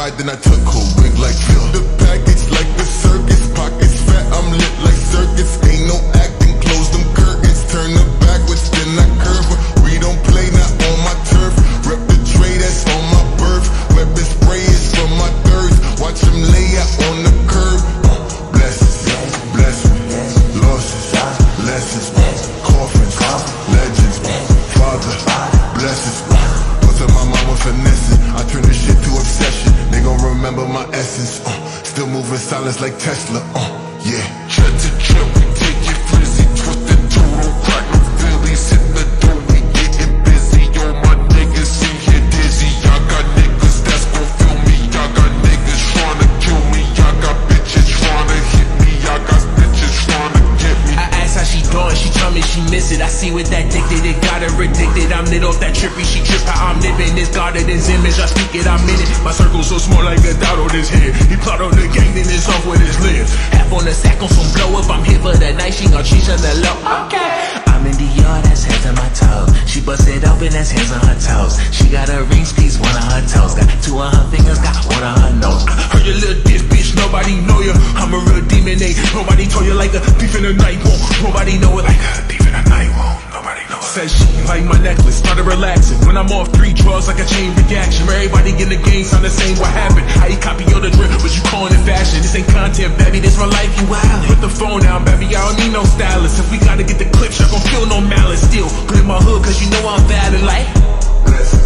ride, then I took her silence like Tesla. Uh, she tell me she miss it. I see with that addicted, it got her addicted. I'm lit off that trippy, she trip how I'm living. This guarded this image, I speak it, I'm in it. My circle so small like a dot on his head. He plot on the gang, then it's off with his lips. Half on the sack on some blow up, I'm here for the night, she gon' cheat on the low. Okay. I'm in the yard, that's hands on my toes. She busted open, that's hands on her toes. She got her rings, piece, one on her toes. Got two on her fingers, got one on her nose. I heard you little diss, bitch, nobody know you. I'm a real demon, ain't nobody told you like a thief in the night, won't nobody know it like a thief Said she like my necklace, started relaxing. When I'm off three drugs, like a chain reaction. Everybody in the game sound the same, what happened? I you copy all the drip, but you calling it fashion. This ain't content, baby, this my life, you wild. Put the phone down, baby, I don't need no stylist. If we gotta get the clips, I gon' feel no malice. Still, good in my hood, cause you know I'm valid, like.